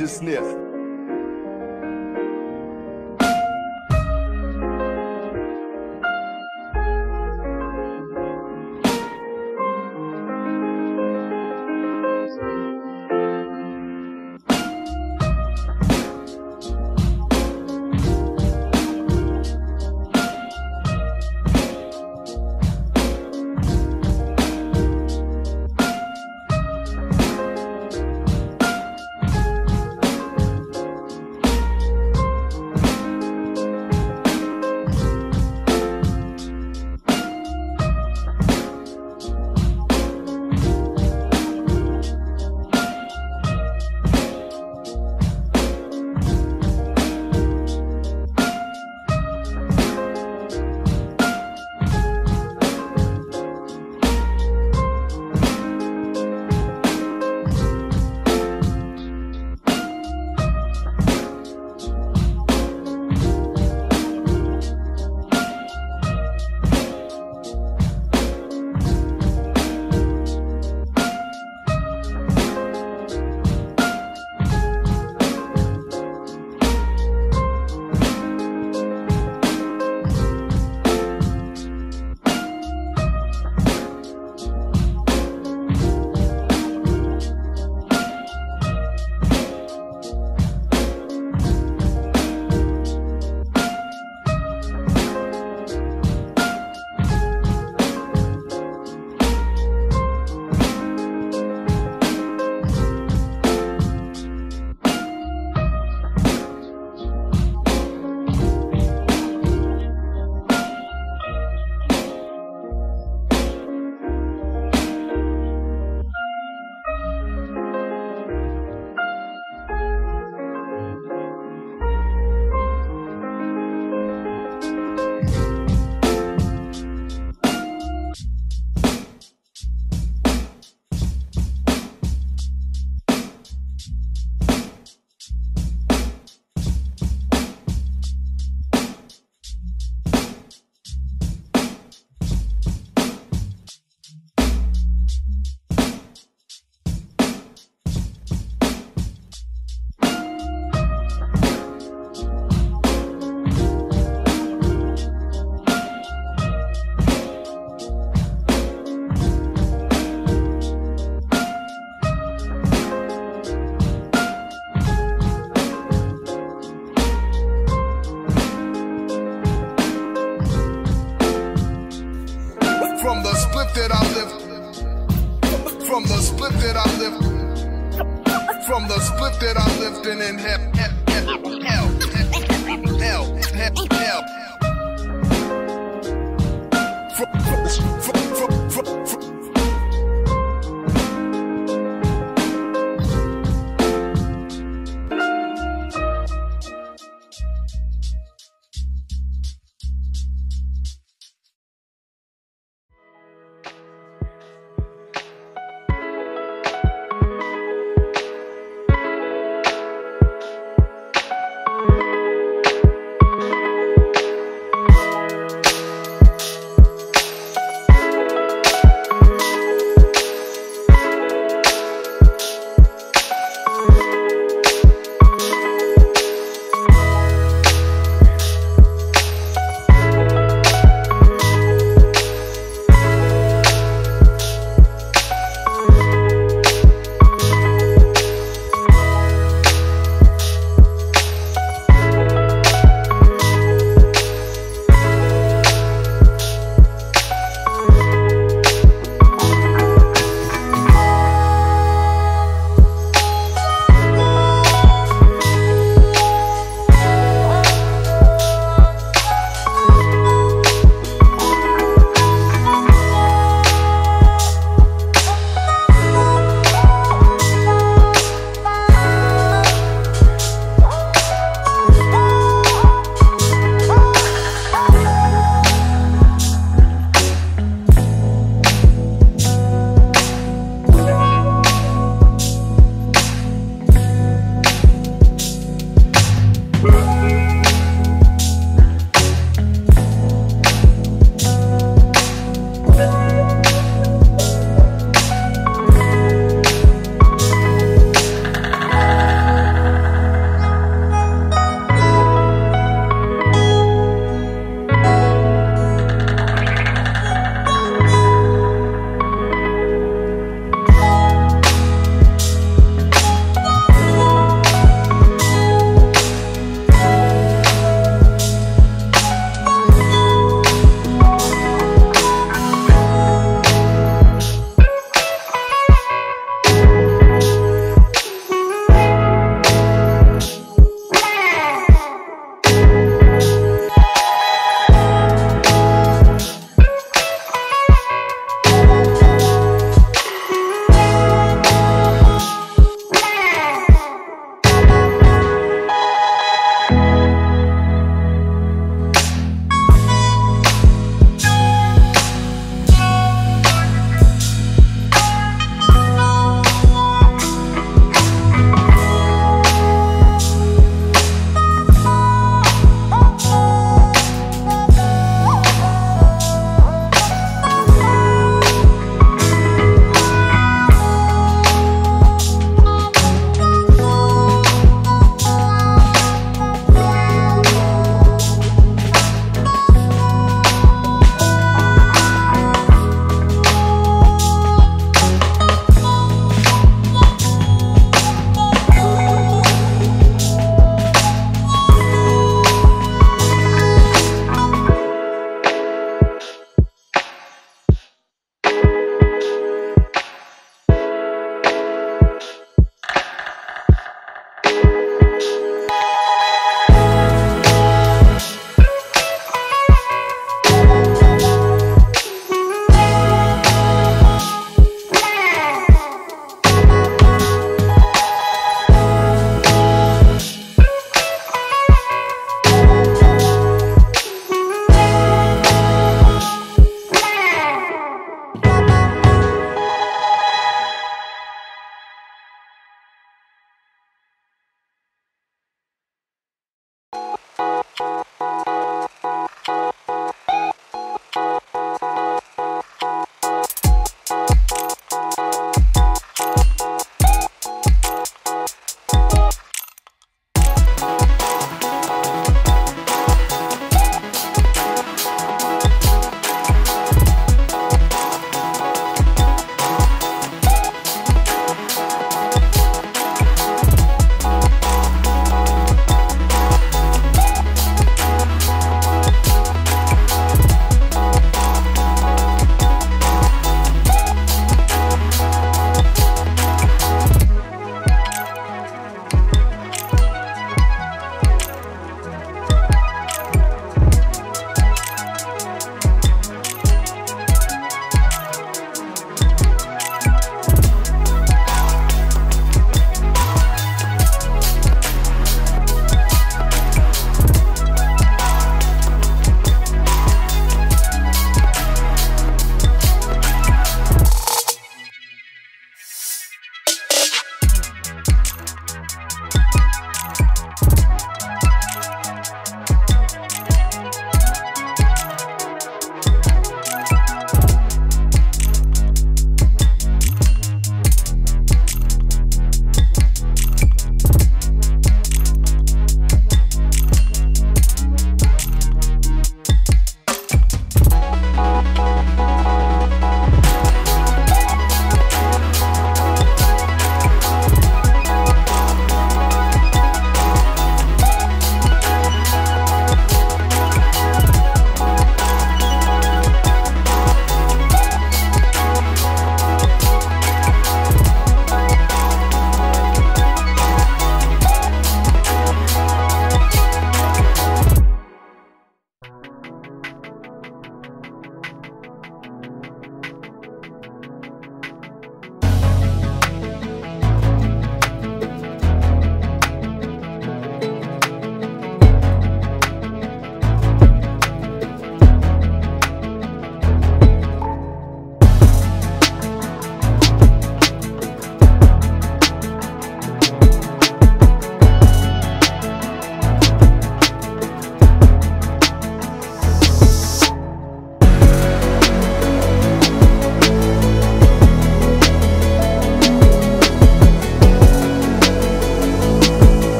of that I. From the split that I lift. From the split that I and in hell, hell, hell, hell, hell, hell.